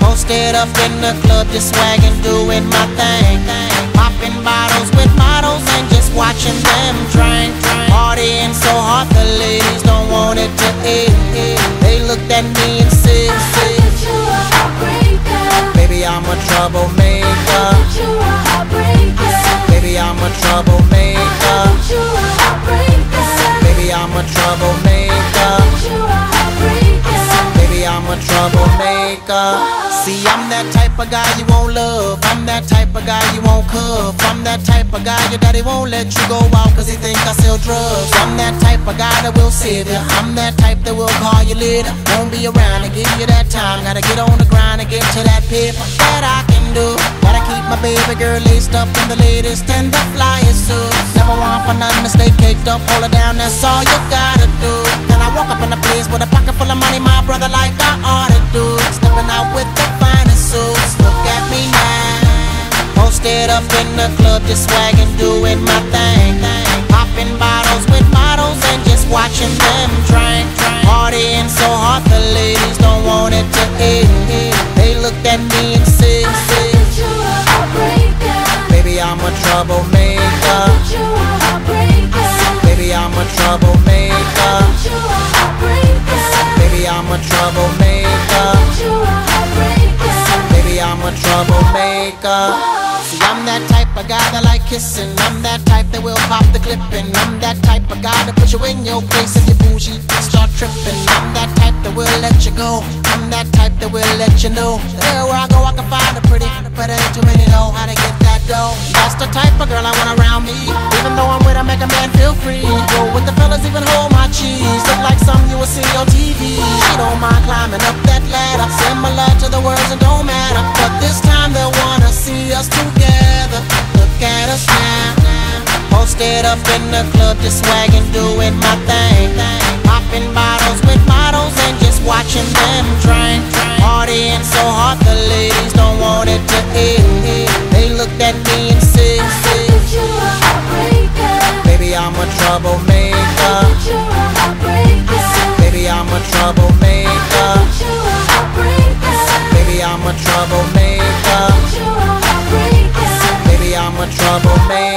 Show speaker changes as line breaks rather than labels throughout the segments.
Posted up in the club, just swagging, doing my thing. Popping bottles with models and just watching them drink. Partying so hard, the ladies don't want it to end. They looked at me and said, Baby, I'm a troublemaker. Baby, I'm a troublemaker. Baby, I'm a troublemaker. I'm a troublemaker. See, I'm that type of guy you won't love. I'm that type of guy you won't cuff. I'm that type of guy your daddy won't let you go out cause he think I sell drugs. I'm that type of guy that will save you. I'm that type that will call you later. Won't be around to give you that time. Gotta get on the grind and get to that paper that I can do. Gotta keep my baby girl laced up in the latest and the flyest suits. Never want for nothing to stay caked up. Hold her down, that's all you gotta do. Then I walk up in the place with a pocket full of money, brother, like I ought to do. Stepping out with the finest suits. Look at me now. Posted up in the club, just swagging, doing my thing. Popping bottles with models and just watching them drink. Partying so hard, the ladies don't want it to end. Baby, I'm a troublemaker. See, I'm that type of guy that like kissing. I'm that type that will pop the clip, and I'm that type of guy that put you in your place if you bougie start tripping. I'm that type that will let you go. I'm that type that will let you know everywhere I go I can find a pretty, but ain't too many know how to get that dough. That's the type of girl I want around me. Even though I'm with her, make a man feel free. Go with the fellas, even hold my cheese. Look like something you will see on TV. She don't mind climbing up similar to the words that don't matter. But this time they wanna see us together. Look at us now. Posted up in the club, just swagging, doing my thing. Popping bottles with models and just watching them drink. Partying so hard, the ladies don't want it to end. They looked at me and said, Baby, I'm a troublemaker. Baby, I'm a troublemaker.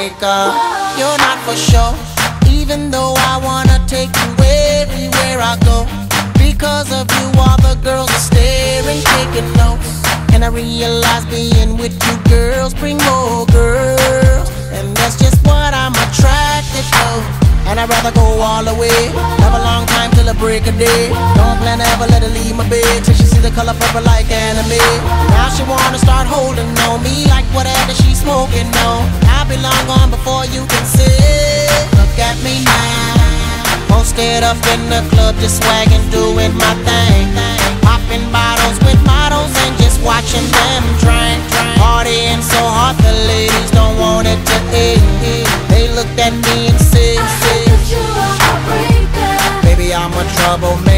Troublemaker. You're not for sure, even though I wanna take you everywhere I go. Because of you, all the girls are staring, taking notes. And I realize being with you girls bring more girls. And that's just what I'm attracted to. And I'd rather go all the way. Have a long time till the break of day. Don't plan to ever let her leave my bed color purple like anime. Now she wanna start holding on me like whatever she's smoking on. I'll be long gone before you can say, look at me now. Posted up in the club, just swagging, doing my thing. Popping bottles with models and just watching them drink. Partying so hard, the ladies don't want it to end. They looked at me and said, Baby, I'm a troublemaker.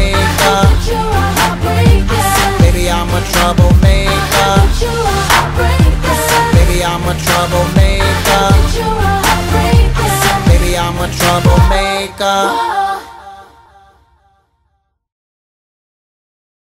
Troublemaker.